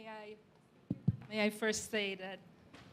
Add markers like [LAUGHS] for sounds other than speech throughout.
May I, may I first say that,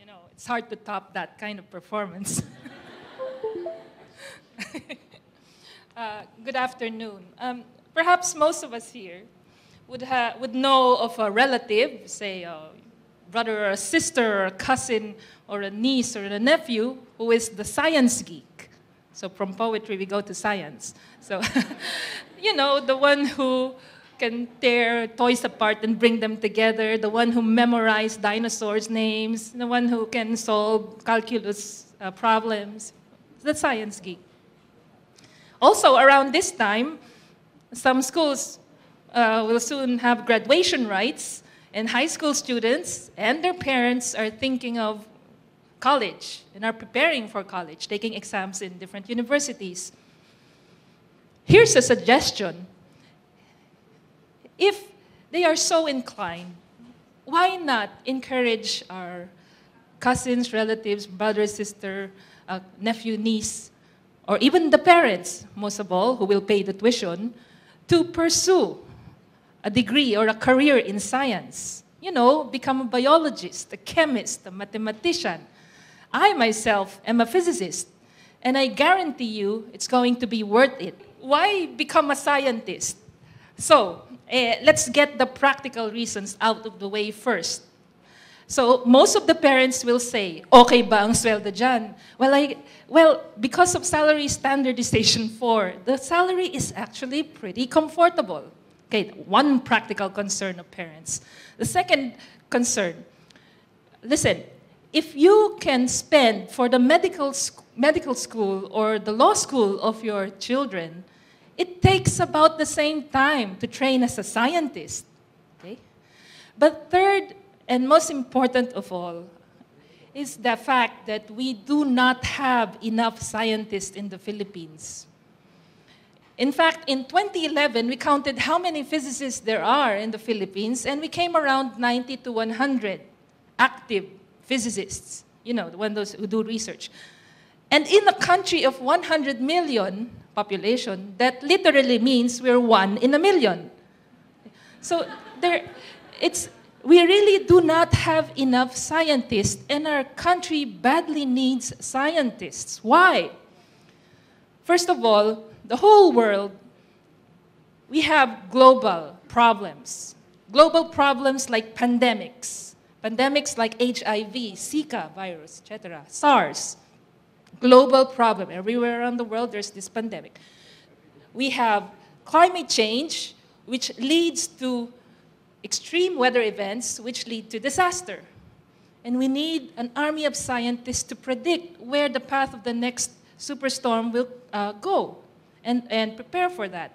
you know, it's hard to top that kind of performance. [LAUGHS] uh, good afternoon. Um, perhaps most of us here would, ha- would know of a relative, say a brother or a sister or a cousin or a niece or a nephew, who is the science geek. So from poetry, we go to science. So, [LAUGHS] you know, the one who can tear toys apart and bring them together, the one who memorized dinosaurs' names, the one who can solve calculus uh, problems, the science geek. Also, around this time, some schools uh, will soon have graduation rites, and high school students and their parents are thinking of college and are preparing for college, taking exams in different universities. Here's a suggestion if they are so inclined, why not encourage our cousins, relatives, brother, sister, uh, nephew, niece, or even the parents, most of all, who will pay the tuition, to pursue a degree or a career in science? You know, become a biologist, a chemist, a mathematician. I myself am a physicist, and I guarantee you it's going to be worth it. Why become a scientist? So, eh, let's get the practical reasons out of the way first. So, most of the parents will say, okay ba ang sweldo dyan? Well, I, well, because of salary standardization [LAUGHS] 4, the salary is actually pretty comfortable. Okay, one practical concern of parents. The second concern, listen, if you can spend for the medical, medical school or the law school of your children it takes about the same time to train as a scientist. Okay? But third, and most important of all, is the fact that we do not have enough scientists in the Philippines. In fact, in 2011, we counted how many physicists there are in the Philippines, and we came around 90 to 100 active physicists, you know, the ones who do research. And in a country of 100 million, population, that literally means we're one in a million. So there, it's, we really do not have enough scientists, and our country badly needs scientists. Why? First of all, the whole world, we have global problems. Global problems like pandemics, pandemics like HIV, Zika virus, etc., SARS, global problem. Everywhere around the world, there's this pandemic. We have climate change, which leads to extreme weather events, which lead to disaster. And we need an army of scientists to predict where the path of the next superstorm will uh, go and, and prepare for that.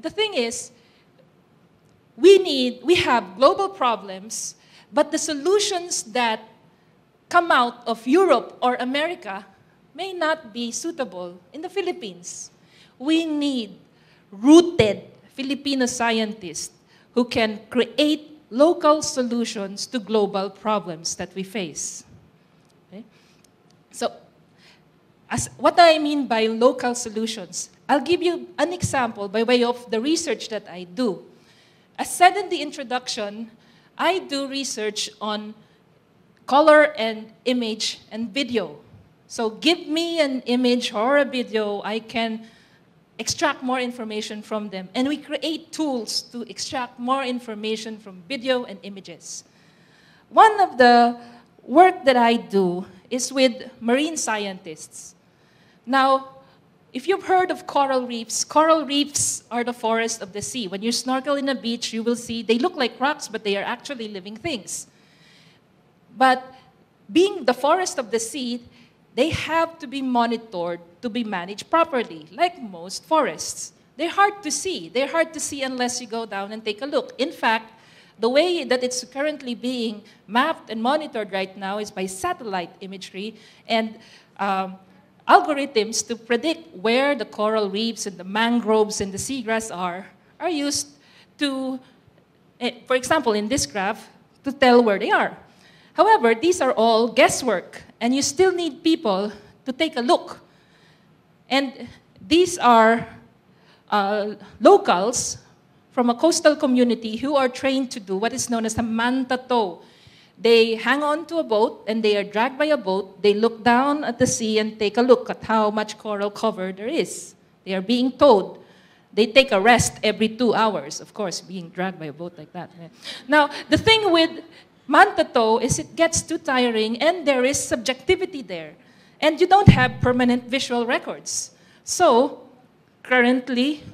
The thing is, we need, we have global problems, but the solutions that come out of Europe or America may not be suitable in the Philippines. We need rooted Filipino scientists who can create local solutions to global problems that we face. Okay? So, as, what I mean by local solutions, I'll give you an example by way of the research that I do. As said in the introduction, I do research on color and image and video. So give me an image or a video, I can extract more information from them. And we create tools to extract more information from video and images. One of the work that I do is with marine scientists. Now, if you've heard of coral reefs, coral reefs are the forest of the sea. When you snorkel in a beach, you will see they look like rocks, but they are actually living things. But being the forest of the sea, they have to be monitored to be managed properly, like most forests. They're hard to see. They're hard to see unless you go down and take a look. In fact, the way that it's currently being mapped and monitored right now is by satellite imagery and um, algorithms to predict where the coral reefs and the mangroves and the seagrass are, are used to, eh, for example, in this graph, to tell where they are. However, these are all guesswork, and you still need people to take a look. And these are uh, locals from a coastal community who are trained to do what is known as a manta tow. They hang on to a boat and they are dragged by a boat. They look down at the sea and take a look at how much coral cover there is. They are being towed. They take a rest every two hours, of course, being dragged by a boat like that. Now, the thing with manta tow is it gets too tiring and there is subjectivity there. And you don't have permanent visual records. So, currently,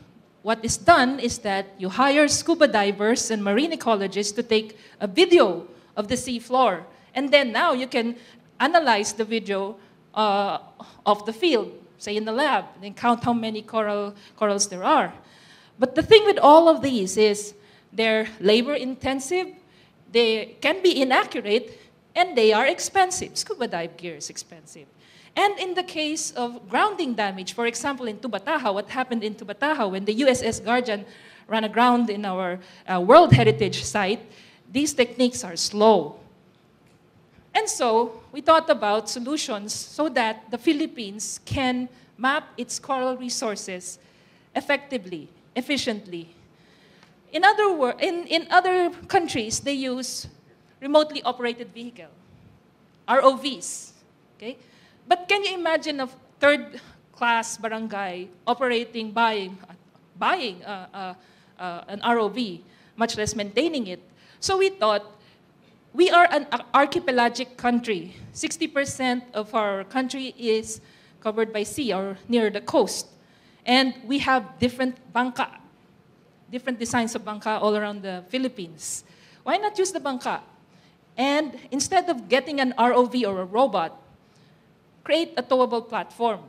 what is done is that you hire scuba divers and marine ecologists to take a video of the seafloor. And then now you can analyze the video uh, of the field, say in the lab, and count how many coral, corals there are. But the thing with all of these is they're labor intensive, they can be inaccurate, and they are expensive. Scuba dive gear is expensive. And in the case of grounding damage, for example, in Tubataha, what happened in Tubataha when the USS Guardian ran aground in our uh, World Heritage Site, these techniques are slow. And so we thought about solutions so that the Philippines can map its coral resources effectively, efficiently. In other, in, in other countries, they use remotely operated vehicle, ROVs. Okay? But can you imagine a third class barangay operating, buying, buying uh, uh, uh, an ROV, much less maintaining it? So we thought, we are an archipelagic country. 60% of our country is covered by sea or near the coast. And we have different bangka, different designs of bangka all around the Philippines. Why not use the bangka? And instead of getting an ROV or a robot, create a towable platform.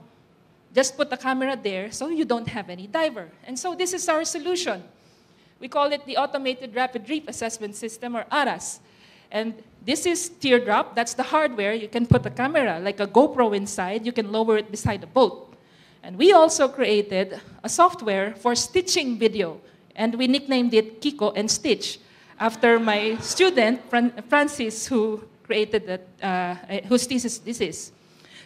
Just put a camera there so you don't have any diver. And so this is our solution. We call it the Automated Rapid Reef Assessment System, or ARAS. And this is teardrop, that's the hardware. You can put a camera, like a GoPro inside, you can lower it beside a boat. And we also created a software for stitching video, and we nicknamed it Kiko and Stitch, after my student, Francis, who created that, uh, whose thesis this is.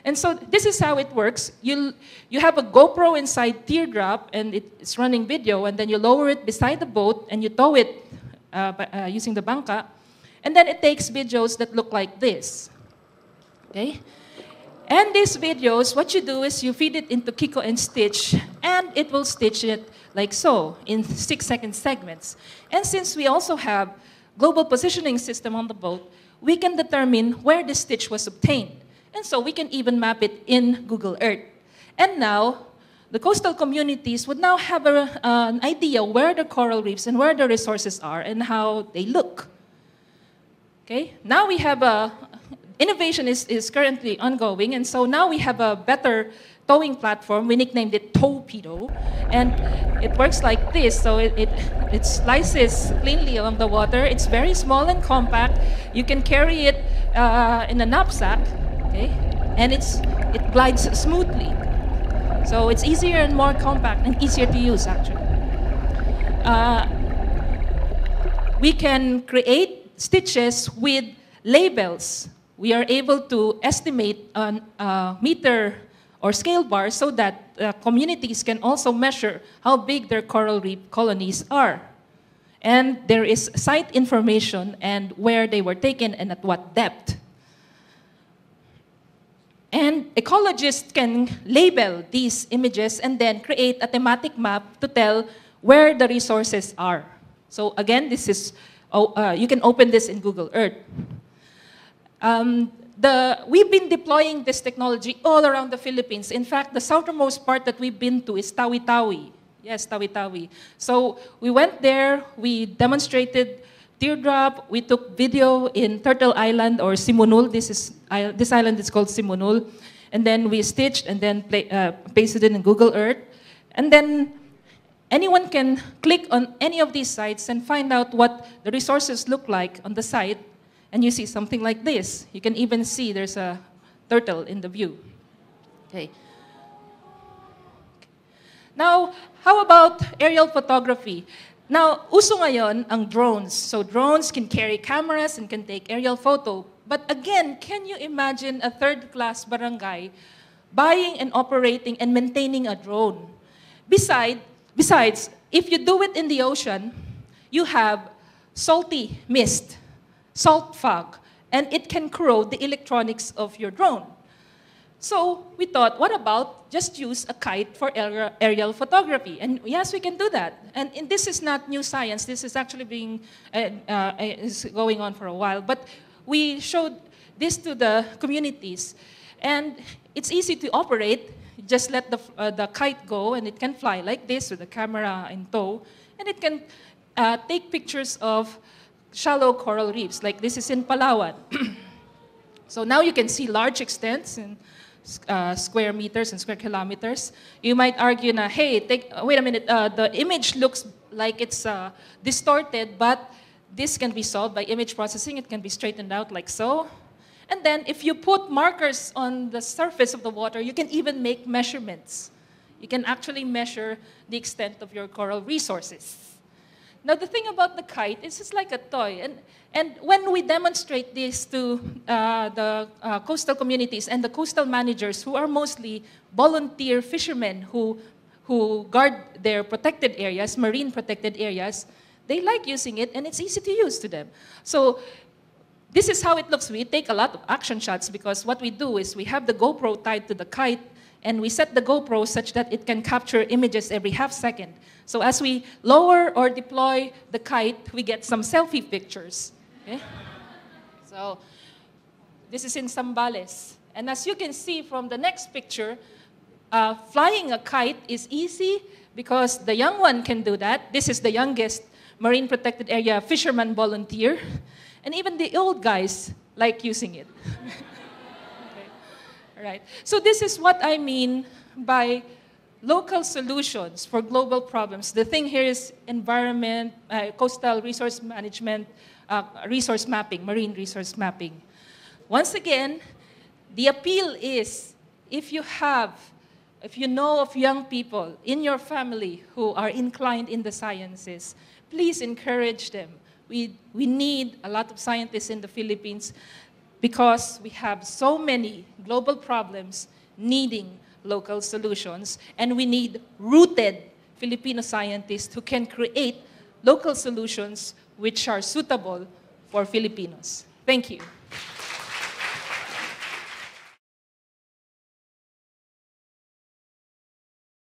And so this is how it works. You, you have a GoPro inside Teardrop, and it's running video, and then you lower it beside the boat, and you tow it uh, uh, using the bangka, and then it takes videos that look like this. Okay? And these videos, what you do is you feed it into Kiko and Stitch, and it will stitch it like so, in six-second segments. And since we also have global positioning system on the boat, we can determine where the stitch was obtained. And so we can even map it in Google Earth. And now, the coastal communities would now have a, uh, an idea where the coral reefs and where the resources are and how they look. Okay, now we have a, innovation is, is currently ongoing, and so now we have a better towing platform. We nicknamed it Towpedo, and it works like this. So it, it, it slices cleanly along the water. It's very small and compact. You can carry it uh, in a knapsack, okay? And it's, it glides smoothly. So it's easier and more compact and easier to use, actually. Uh, we can create stitches with labels. We are able to estimate a uh, meter or scale bars so that uh, communities can also measure how big their coral reef colonies are. And there is site information and where they were taken and at what depth. And ecologists can label these images and then create a thematic map to tell where the resources are. So again, this is, oh, uh, you can open this in Google Earth. Um, the, we've been deploying this technology all around the Philippines. In fact, the southernmost part that we've been to is Tawi-Tawi. Yes, Tawi-Tawi. So we went there, we demonstrated teardrop. We took video in Turtle Island or Simunul. This, is, this island is called Simunul. And then we stitched and then play, uh, pasted it in Google Earth. And then anyone can click on any of these sites and find out what the resources look like on the site. And you see something like this. You can even see there's a turtle in the view. Okay. Now, how about aerial photography? Now, uso ngayon ang drones. So drones can carry cameras and can take aerial photo. But again, can you imagine a third-class barangay buying and operating and maintaining a drone? Beside, besides, if you do it in the ocean, you have salty mist, salt fog, and it can corrode the electronics of your drone. So we thought, what about just use a kite for aerial, photography? And yes, we can do that. And, and, this is not new science. This is actually being uh, uh, is going on for a while. But we showed this to the communities, and it's easy to operate. Just let the, uh, the kite go, and it can fly like this with the camera in tow, and it can uh, take pictures of shallow coral reefs. Like this is in Palawan. [CLEARS THROAT] so now you can see large extents in uh, square meters and square kilometers. You might argue na, hey, take, wait a minute, uh, the image looks like it's uh, distorted, but this can be solved by image processing. It can be straightened out like so. And then if you put markers on the surface of the water, you can even make measurements. You can actually measure the extent of your coral resources. Now, the thing about the kite is it's like a toy. And, and when we demonstrate this to uh, the uh, coastal communities and the coastal managers, who are mostly volunteer fishermen who, who guard their protected areas, marine protected areas, they like using it and it's easy to use to them. So this is how it looks. We take a lot of action shots because what we do is we have the GoPro tied to the kite and we set the GoPro such that it can capture images every half second. So as we lower or deploy the kite, we get some selfie pictures. Okay? So this is in Zambales. And as you can see from the next picture, uh, flying a kite is easy because the young one can do that. This is the youngest marine protected area fisherman volunteer. And even the old guys like using it. [LAUGHS] right? So this is what I mean by local solutions for global problems. The thing here is environment, uh, coastal resource management, uh, resource mapping, marine resource mapping. Once again, the appeal is if you have, if you know of young people in your family who are inclined in the sciences, please encourage them. We, we need a lot of scientists in the Philippines because we have so many global problems needing local solutions, and we need rooted Filipino scientists who can create local solutions which are suitable for Filipinos. Thank you.